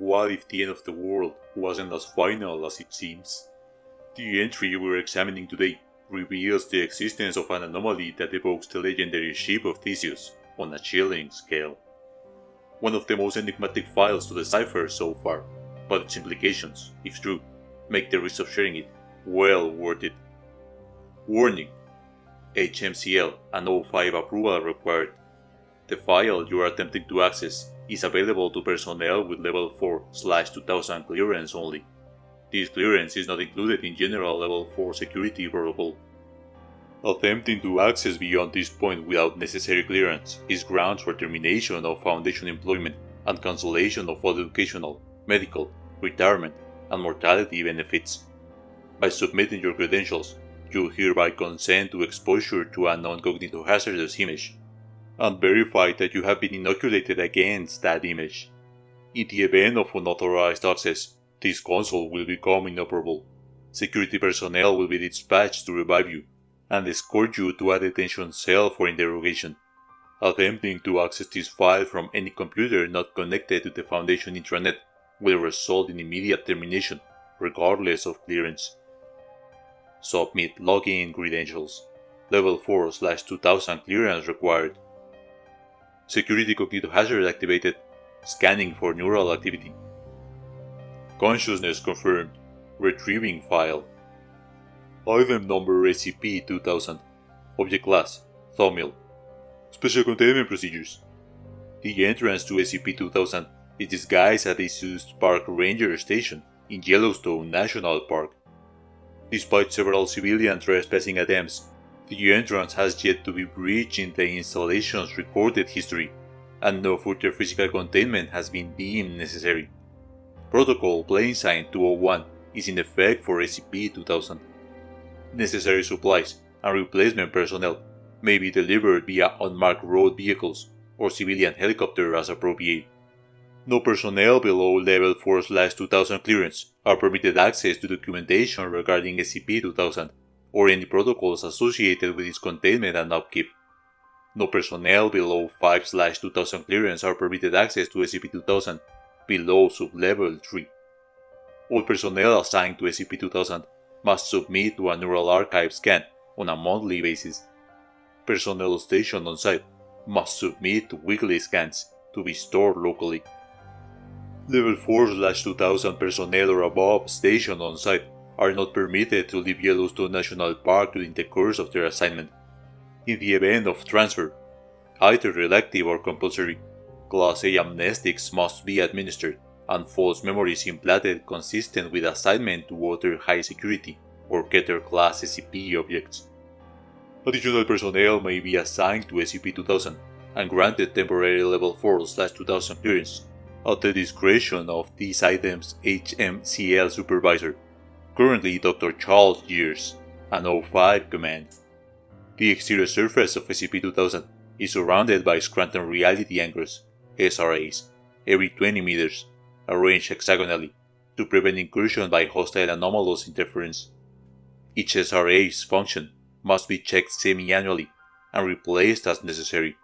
what if the end of the world wasn't as final as it seems? The entry we're examining today reveals the existence of an anomaly that evokes the legendary ship of Theseus on a chilling scale. One of the most enigmatic files to decipher so far, but its implications, if true, make the risk of sharing it well worth it. Warning HMCL and O5 approval required. The file you are attempting to access is available to personnel with level 4 2000 clearance only. This clearance is not included in general level 4 security protocol. Attempting to access beyond this point without necessary clearance is grounds for termination of Foundation employment and cancellation of all educational, medical, retirement, and mortality benefits. By submitting your credentials, you hereby consent to exposure to a non-cognito hazardous image, and verify that you have been inoculated against that image. In the event of unauthorized access, this console will become inoperable. Security personnel will be dispatched to revive you and escort you to a detention cell for interrogation. Attempting to access this file from any computer not connected to the Foundation intranet will result in immediate termination, regardless of clearance. Submit login credentials. Level 4 slash 2000 clearance required. Security cognito hazard activated. Scanning for neural activity. Consciousness confirmed. Retrieving file. Item number SCP-2000 Object Class Thaumiel Special Containment Procedures The entrance to SCP-2000 is disguised at the Zeus Park Ranger Station in Yellowstone National Park. Despite several civilian trespassing attempts, the entrance has yet to be breached in the installation's recorded history, and no further physical containment has been deemed necessary. Protocol Plain Sight 201 is in effect for SCP-2000 necessary supplies, and replacement personnel may be delivered via unmarked road vehicles or civilian helicopter as appropriate. No personnel below level 4/2000 clearance are permitted access to documentation regarding SCP-2000 or any protocols associated with its containment and upkeep. No personnel below 5/2000 clearance are permitted access to SCP-2000 below sublevel 3. All personnel assigned to SCP-2000 must submit to a neural archive scan on a monthly basis. Personnel stationed on site must submit to weekly scans to be stored locally. Level 4/2000 personnel or above stationed on site are not permitted to leave Yellowstone National Park during the course of their assignment. In the event of transfer, either elective or compulsory, Class A amnestics must be administered and false memories implanted consistent with assignment to other high security or Keter class SCP objects. Additional personnel may be assigned to SCP-2000 and granted temporary level 4/2000 clearance at the discretion of this item's HMCL supervisor, currently Dr. Charles Gears, an O5 command. The exterior surface of SCP-2000 is surrounded by Scranton Reality Anchors, SRAs, every 20 meters arranged hexagonally to prevent incursion by hostile anomalous interference. Each SRA's function must be checked semi-annually and replaced as necessary.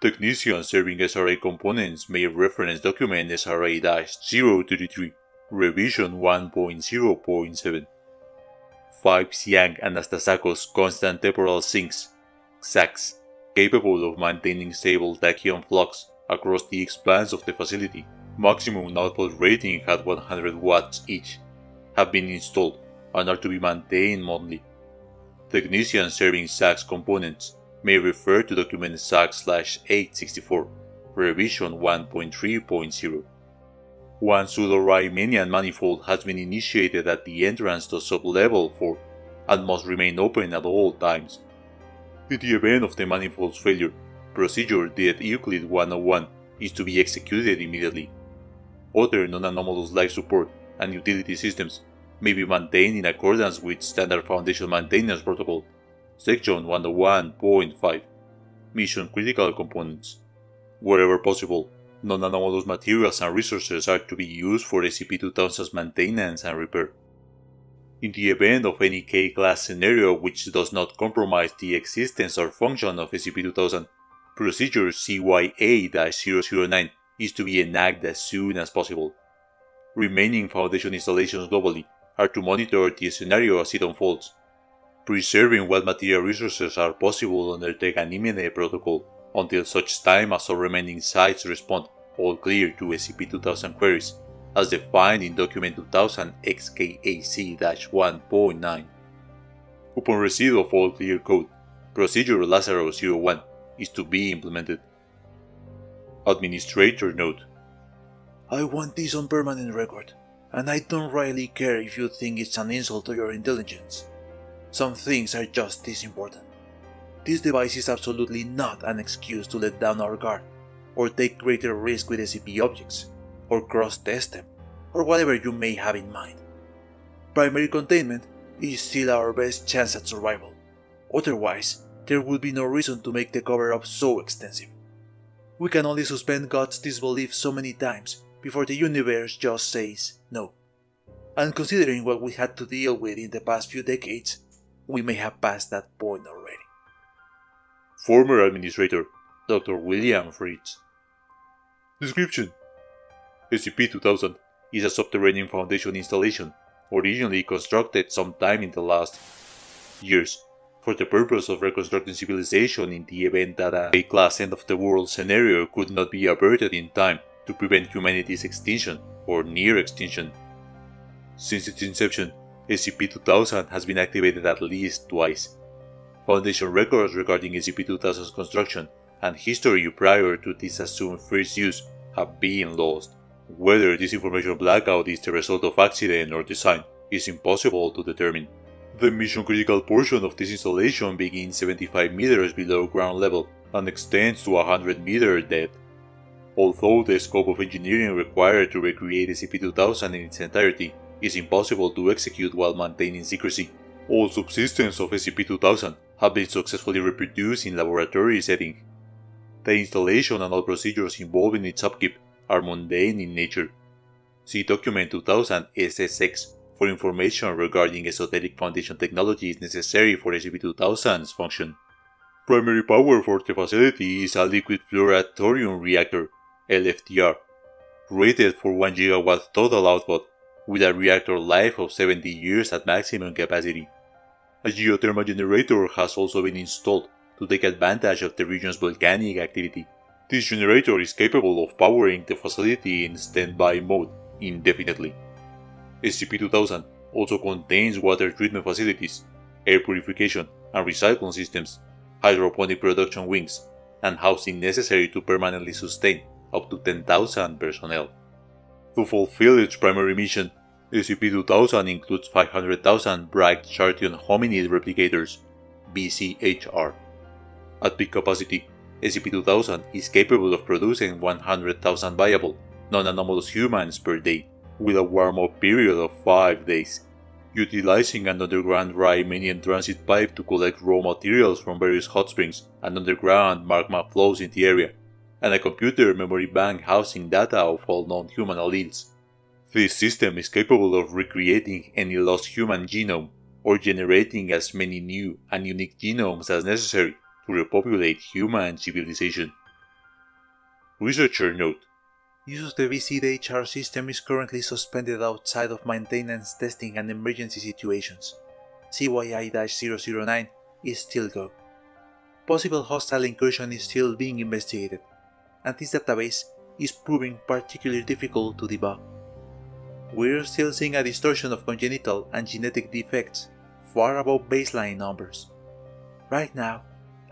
Technicians serving SRA components may reference document SRA-033 revision 1.0.7. 5 Xyank Anastasakos constant temporal sinks, XACs, capable of maintaining stable tachyon flux across the expanse of the facility maximum output rating had 100 watts each, have been installed and are to be maintained monthly. Technicians serving SACS components may refer to document SAC-864, revision 1.3.0. One pseudo-Riemannian manifold has been initiated at the entrance to sublevel 4 and must remain open at all times. In the event of the manifold's failure, procedure Dead Euclid 101 is to be executed immediately. Other non-anomalous life support and utility systems may be maintained in accordance with Standard Foundation Maintenance Protocol, Section 101.5, Mission Critical Components. Wherever possible, non-anomalous materials and resources are to be used for SCP-2000's maintenance and repair. In the event of any K-class scenario which does not compromise the existence or function of SCP-2000, Procedure CYA-009 is to be enacted as soon as possible. Remaining Foundation installations globally are to monitor the scenario as it unfolds, preserving what material resources are possible under the Ganymede protocol until such time as all remaining sites respond all clear to SCP-2000 queries as defined in document 2000 XKAC-1.9. Upon receipt of all clear code, procedure Lazarus 01 is to be implemented. Administrator note I want this on permanent record, and I don't really care if you think it's an insult to your intelligence. Some things are just this important. This device is absolutely not an excuse to let down our guard, or take greater risk with SCP objects, or cross-test them, or whatever you may have in mind. Primary containment is still our best chance at survival. Otherwise, there would be no reason to make the cover-up so extensive. We can only suspend God's disbelief so many times before the universe just says no. And considering what we had to deal with in the past few decades, we may have passed that point already. Former Administrator Dr. William Fritz. Description SCP-2000 is a subterranean Foundation installation originally constructed sometime in the last years for the purpose of reconstructing civilization in the event that a class end of the world scenario could not be averted in time to prevent humanity's extinction or near extinction. Since its inception, SCP-2000 has been activated at least twice. Foundation records regarding SCP-2000's construction and history prior to this assumed first use have been lost. Whether this information blackout is the result of accident or design is impossible to determine. The mission critical portion of this installation begins 75 meters below ground level and extends to 100 meters depth. Although the scope of engineering required to recreate SCP-2000 in its entirety is impossible to execute while maintaining secrecy, all subsystems of SCP-2000 have been successfully reproduced in laboratory setting. The installation and all procedures involved in its upkeep are mundane in nature. See document 2000 SSX for information regarding esoteric foundation technologies necessary for SCP-2000's function. Primary power for the facility is a liquid fluoride thorium reactor, LFTR, rated for 1 GW total output, with a reactor life of 70 years at maximum capacity. A geothermal generator has also been installed to take advantage of the region's volcanic activity. This generator is capable of powering the facility in standby mode indefinitely. SCP-2000 also contains water treatment facilities, air purification and recycling systems, hydroponic production wings, and housing necessary to permanently sustain up to 10,000 personnel. To fulfill its primary mission, SCP-2000 includes 500,000 Bright Chartion Hominid Replicators, BCHR. At peak capacity, SCP-2000 is capable of producing 100,000 viable, non-anomalous humans per day with a warm-up period of 5 days, utilizing an underground Riemannian transit pipe to collect raw materials from various hot springs and underground magma flows in the area, and a computer memory bank housing data of all known human alleles. This system is capable of recreating any lost human genome or generating as many new and unique genomes as necessary to repopulate human civilization. Researcher note Use of the VCDHR system is currently suspended outside of maintenance testing and emergency situations. CYI-009 is still go. Possible hostile incursion is still being investigated, and this database is proving particularly difficult to debug. We're still seeing a distortion of congenital and genetic defects far above baseline numbers. Right now,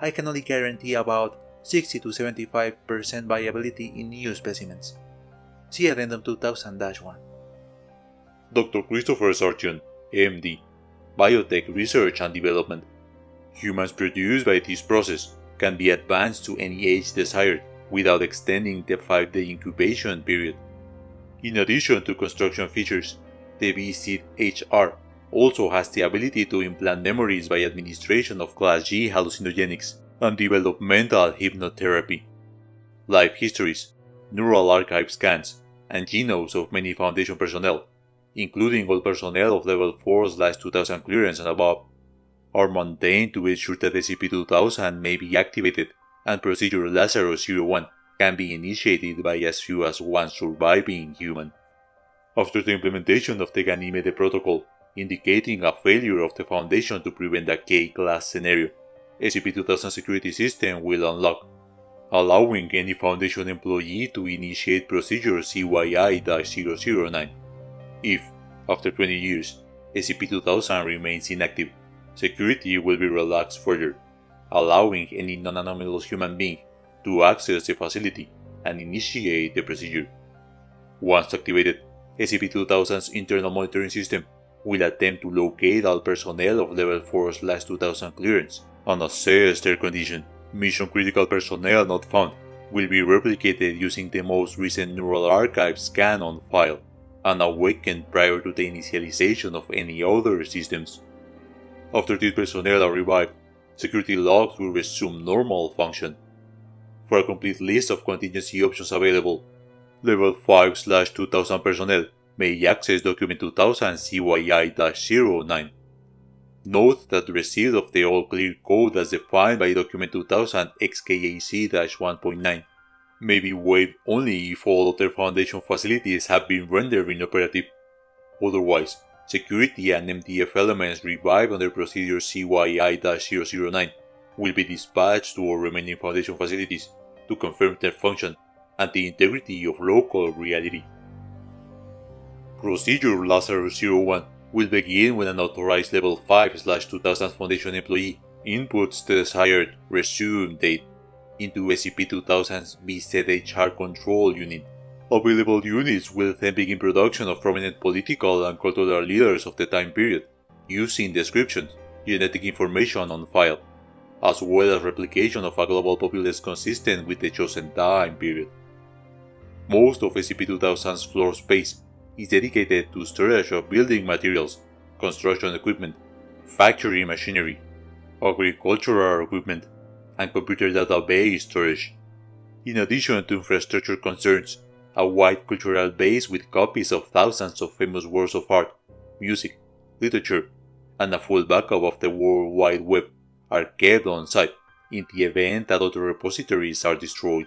I can only guarantee about 60 to 75% viability in new specimens. See Addendum 2000-1. Dr. Christopher Sargent, MD, Biotech Research and Development. Humans produced by this process can be advanced to any age desired without extending the 5-day incubation period. In addition to construction features, the BCHR also has the ability to implant memories by administration of Class G hallucinogenics and developmental hypnotherapy. Life histories, neural archive scans, and genomes of many Foundation personnel, including all personnel of level 4-2000 clearance and above, are maintained to ensure that SCP-2000 may be activated and Procedure Lazarus 01 can be initiated by as few as one surviving human. After the implementation of the Ganymede protocol, indicating a failure of the Foundation to prevent a K-class scenario, SCP-2000 security system will unlock, allowing any Foundation employee to initiate procedure CYI-009. If, after 20 years, SCP-2000 remains inactive, security will be relaxed further, allowing any non-anomalous human being to access the facility and initiate the procedure. Once activated, SCP-2000's internal monitoring system will attempt to locate all personnel of Level 4-2000 clearance and assess their condition. Mission critical personnel not found will be replicated using the most recent neural archive scan on file and awakened prior to the initialization of any other systems. After these personnel are revived, security logs will resume normal function. For a complete list of contingency options available, Level five slash two thousand personnel may access document 2000 CYI-09. Note that the receipt of the all clear code as defined by document 2000 XKAC-1.9 may be waived only if all other Foundation facilities have been rendered inoperative. Otherwise, security and MTF elements revived under procedure CYI-009 will be dispatched to all remaining Foundation facilities to confirm their function and the integrity of local reality. Procedure Lazarus 01 will begin when an authorized level 5-2000 Foundation employee inputs the desired resume date into SCP-2000's BCHR control unit. Available units will then begin production of prominent political and cultural leaders of the time period, using descriptions, genetic information on file, as well as replication of a global populace consistent with the chosen time period. Most of SCP-2000's floor space is dedicated to storage of building materials, construction equipment, factory machinery, agricultural equipment, and computer database storage. In addition to infrastructure concerns, a wide cultural base with copies of thousands of famous works of art, music, literature, and a full backup of the World Wide Web are kept on site in the event that other repositories are destroyed.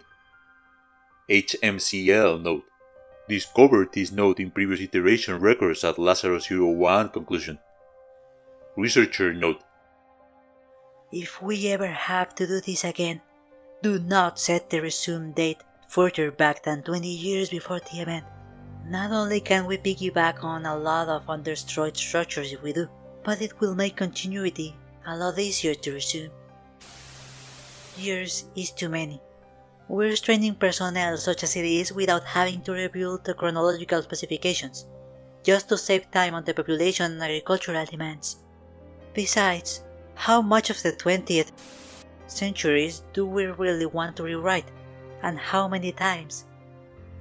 HMCL note discovered this note in previous iteration records at Lazarus 01 conclusion. Researcher note If we ever have to do this again, do not set the resume date further back than 20 years before the event. Not only can we piggyback on a lot of undestroyed structures if we do, but it will make continuity a lot easier to resume. Years is too many. We're training personnel such as it is without having to rebuild the chronological specifications, just to save time on the population and agricultural demands. Besides, how much of the 20th centuries do we really want to rewrite, and how many times?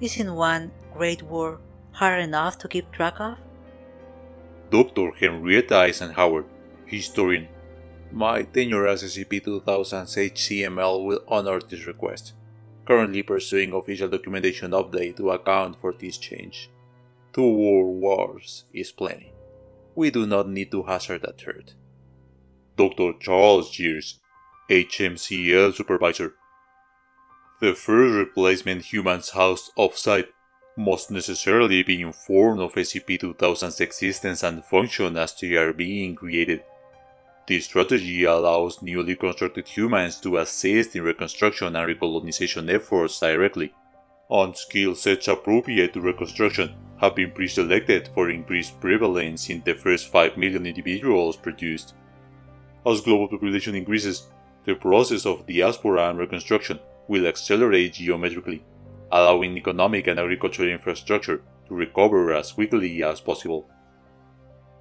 Isn't one Great War hard enough to keep track of? Dr. Henrietta Eisenhower, historian. My tenure as SCP-2000's HCML will honor this request currently pursuing official documentation update to account for this change. Two world wars is plenty. We do not need to hazard a third. Dr. Charles Gears, HMCL Supervisor. The first replacement humans housed off-site must necessarily be informed of SCP-2000's existence and function as they are being created. This strategy allows newly constructed humans to assist in reconstruction and recolonization efforts directly. On skill sets appropriate to reconstruction have been pre-selected for increased prevalence in the first 5 million individuals produced. As global population increases, the process of diaspora and reconstruction will accelerate geometrically, allowing economic and agricultural infrastructure to recover as quickly as possible.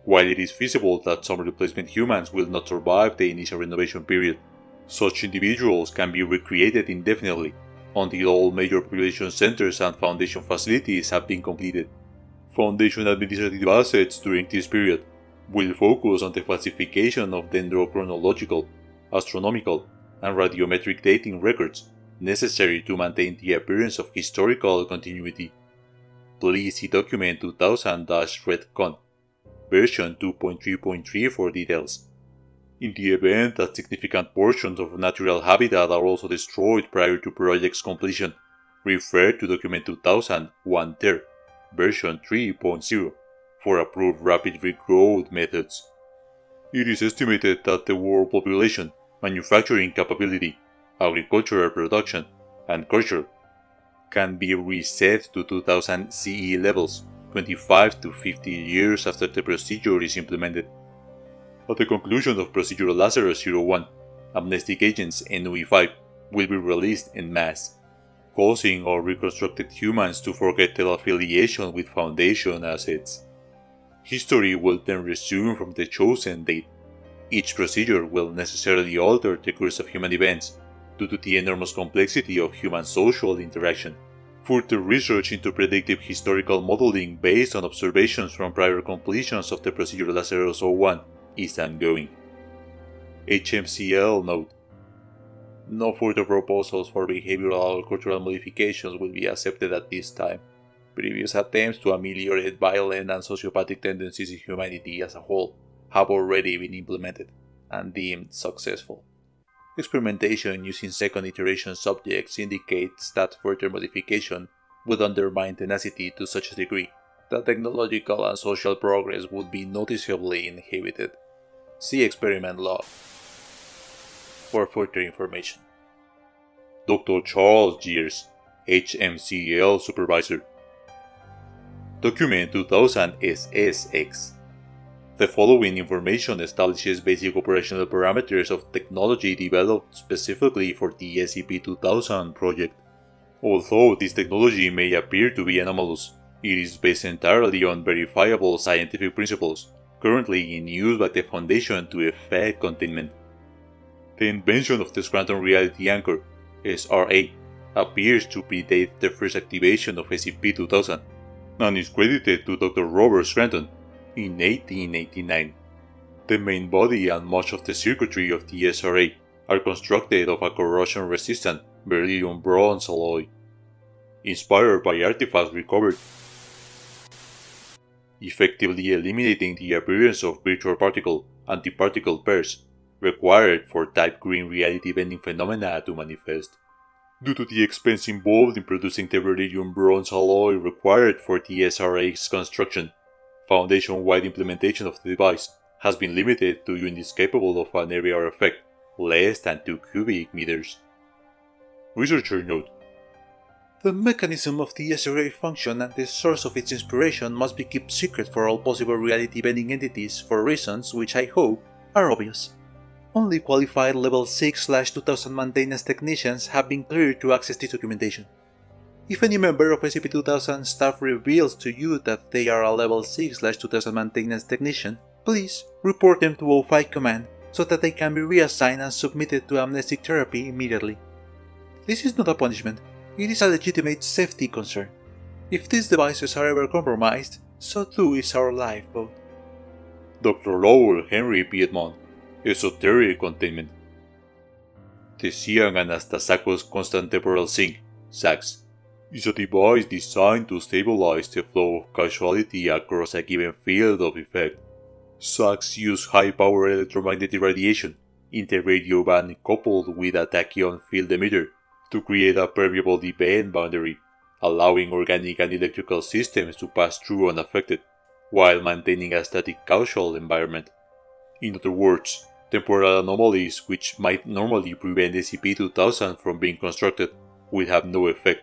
While it is feasible that some replacement humans will not survive the initial renovation period, such individuals can be recreated indefinitely until all major population centers and Foundation facilities have been completed. Foundation administrative assets during this period will focus on the falsification of dendrochronological, astronomical, and radiometric dating records necessary to maintain the appearance of historical continuity. Please see document 2000-REDCON version 2.3.3 for details. In the event that significant portions of natural habitat are also destroyed prior to project's completion, refer to document 2001 ter, version 3.0, for approved rapid regrowth methods. It is estimated that the world population, manufacturing capability, agricultural production, and culture can be reset to 2000 CE levels 25 to 50 years after the procedure is implemented. At the conclusion of Procedure Lazarus 01, amnestic agents NUE5 will be released en masse, causing all reconstructed humans to forget their affiliation with Foundation assets. History will then resume from the chosen date. Each procedure will necessarily alter the course of human events due to the enormous complexity of human social interaction. Further research into predictive historical modeling based on observations from prior completions of the procedure Lazarus 01 is ongoing. HMCL note No further proposals for behavioral or cultural modifications will be accepted at this time. Previous attempts to ameliorate violent and sociopathic tendencies in humanity as a whole have already been implemented and deemed successful. Experimentation using second iteration subjects indicates that further modification would undermine tenacity to such a degree that technological and social progress would be noticeably inhibited. See experiment log for further information. Dr. Charles Gears, HMCL Supervisor. Document 2000 SSX. The following information establishes basic operational parameters of technology developed specifically for the SCP-2000 project. Although this technology may appear to be anomalous, it is based entirely on verifiable scientific principles, currently in use by the Foundation to effect containment. The invention of the Scranton Reality Anchor, SRA, appears to predate the first activation of SCP-2000, and is credited to Dr. Robert Scranton in 1889. The main body and much of the circuitry of the SRA are constructed of a corrosion-resistant beryllium bronze alloy, inspired by artifacts recovered, effectively eliminating the appearance of virtual particle antiparticle pairs required for type green reality bending phenomena to manifest. Due to the expense involved in producing the beryllium bronze alloy required for the SRA's construction, Foundation-wide implementation of the device has been limited to units capable of an area effect less than 2 cubic meters. Researcher note The mechanism of the SRA function and the source of its inspiration must be kept secret for all possible reality bending entities for reasons which I hope are obvious. Only qualified level 6/2000 maintenance technicians have been cleared to access this documentation. If any member of SCP-2000 staff reveals to you that they are a level 6/2000 maintenance technician, please report them to O5 Command so that they can be reassigned and submitted to amnestic therapy immediately. This is not a punishment, it is a legitimate safety concern. If these devices are ever compromised, so too is our lifeboat. Dr. Lowell Henry Piedmont, Esoteric Containment. Xyank Anastasakos Constant Temporal Sink, SACS, is a device designed to stabilize the flow of causality across a given field of effect. SACs use high-power electromagnetic radiation in the radio band coupled with a tachyon field emitter to create a permeable event boundary, allowing organic and electrical systems to pass through unaffected, while maintaining a static causal environment. In other words, temporal anomalies which might normally prevent SCP-2000 from being constructed will have no effect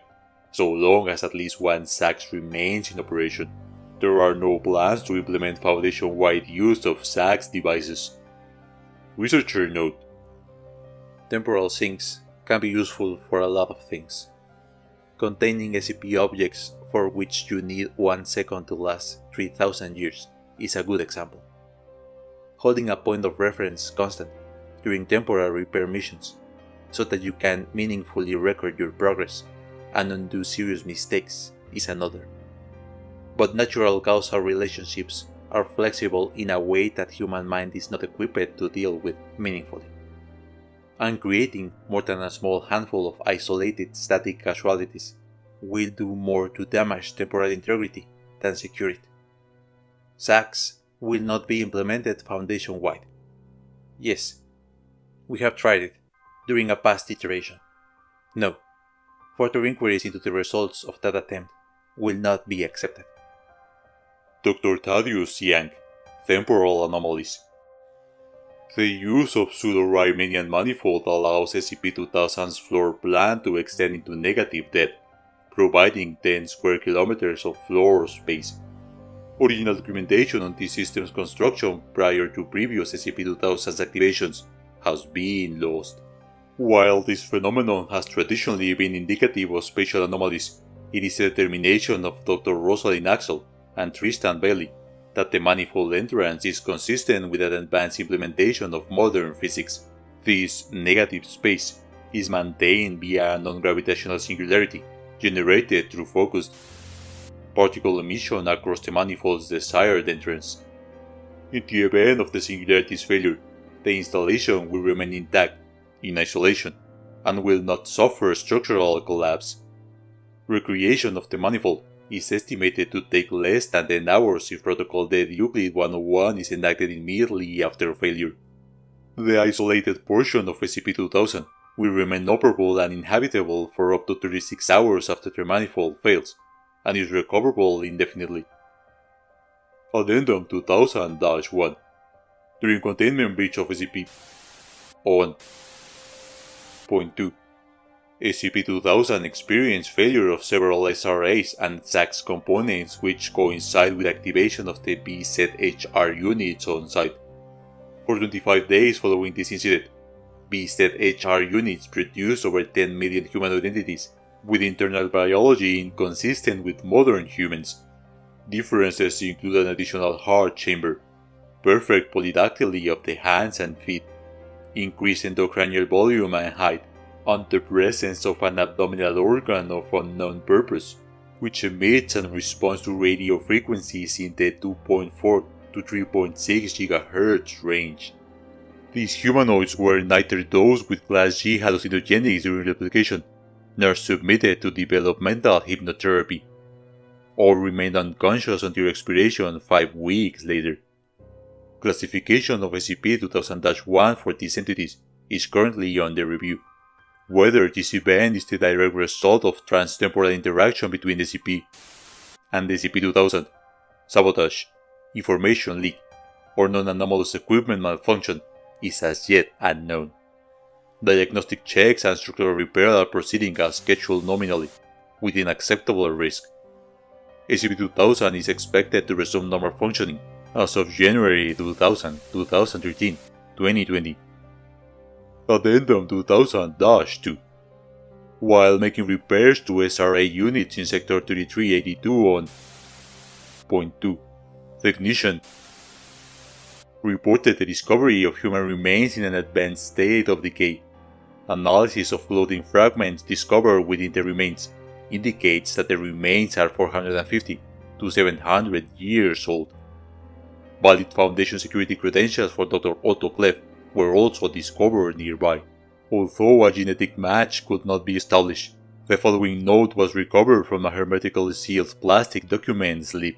so long as at least one SACS remains in operation. There are no plans to implement Foundation-wide use of SACS devices. Researcher note Temporal sinks can be useful for a lot of things. Containing SCP objects for which you need one second to last 3000 years is a good example. Holding a point of reference constant during temporary repair missions so that you can meaningfully record your progress and undo serious mistakes is another. But natural causal relationships are flexible in a way that human mind is not equipped to deal with meaningfully. And creating more than a small handful of isolated static casualties will do more to damage temporal integrity than secure it. SACS will not be implemented foundation wide. Yes, we have tried it during a past iteration. No, Further inquiries into the results of that attempt will not be accepted. Dr. Thaddeus Xyank, Temporal Anomalies The use of pseudo-Riemannian manifold allows SCP-2000's floor plan to extend into negative depth, providing 10 square kilometers of floor space. Original documentation on this system's construction prior to previous SCP-2000's activations has been lost. While this phenomenon has traditionally been indicative of spatial anomalies, it is the determination of Dr. Rosalind Axel and Tristan Bailey that the manifold entrance is consistent with an advanced implementation of modern physics. This negative space is maintained via a non-gravitational singularity generated through focused particle emission across the manifold's desired entrance. In the event of the singularity's failure, the installation will remain intact in isolation and will not suffer structural collapse. Recreation of the manifold is estimated to take less than 10 hours if Protocol Dead Euclid 101 is enacted immediately after failure. The isolated portion of SCP-2000 will remain operable and inhabitable for up to 36 hours after the manifold fails, and is recoverable indefinitely. Addendum 2000-1 During containment breach of SCP on Point 2. SCP-2000 experienced failure of several SRAs and ZACS components which coincide with activation of the BCHR units on site. For 25 days following this incident, BCHR units produced over 10 million humanoid entities, with internal biology inconsistent with modern humans. Differences include an additional heart chamber, perfect polydactyly of the hands and feet, increased endocranial volume and height, and the presence of an abdominal organ of unknown purpose, which emits and responds to radio frequencies in the 2.4 to 3.6 GHz range. These humanoids were neither dosed with Class G hallucinogenics during replication, nor submitted to developmental hypnotherapy, or remained unconscious until expiration five weeks later. Classification of SCP-2000-1 for these entities is currently under review. Whether this event is the direct result of transtemporal interaction between SCP and SCP-2000, sabotage, information leak, or non-anomalous equipment malfunction is as yet unknown. Diagnostic checks and structural repair are proceeding as scheduled nominally, within acceptable risk. SCP-2000 is expected to resume normal functioning as of January 2000, 2013, 2020. Addendum 2000-2 While making repairs to SRA units in Sector 3382 on Point 2, Technician reported the discovery of human remains in an advanced state of decay. Analysis of clothing fragments discovered within the remains indicates that the remains are 450 to 700 years old. Valid Foundation security credentials for Dr. Otto Clef were also discovered nearby. Although a genetic match could not be established, the following note was recovered from a hermetically sealed plastic document slip.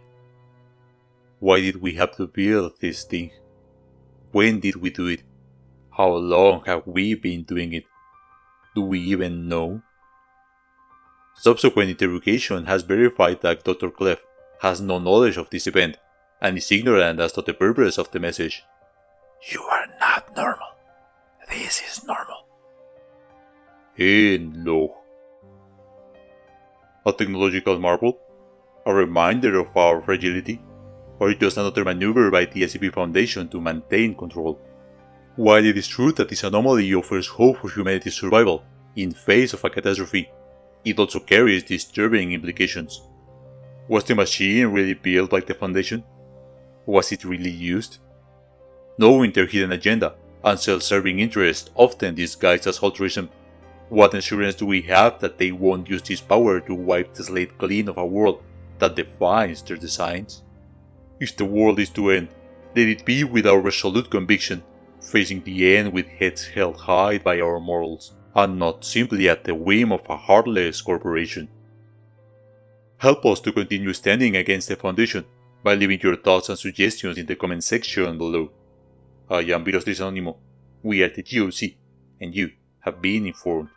Why did we have to build this thing? When did we do it? How long have we been doing it? Do we even know? Subsequent interrogation has verified that Dr. Clef has no knowledge of this event and is ignorant as to the purpose of the message. You are not normal. This is normal. In law. A technological marvel? A reminder of our fragility? or just another maneuver by the SCP Foundation to maintain control. While it is true that this anomaly offers hope for humanity's survival in face of a catastrophe, it also carries disturbing implications. Was the machine really built by the Foundation? Was it really used? Knowing their hidden agenda and self-serving interest often disguised as altruism, what assurance do we have that they won't use this power to wipe the slate clean of a world that defines their designs? If the world is to end, let it be with our resolute conviction, facing the end with heads held high by our morals, and not simply at the whim of a heartless corporation. Help us to continue standing against the Foundation by leaving your thoughts and suggestions in the comment section below. I am Virus Anonymous, we are the GOC, and you have been informed.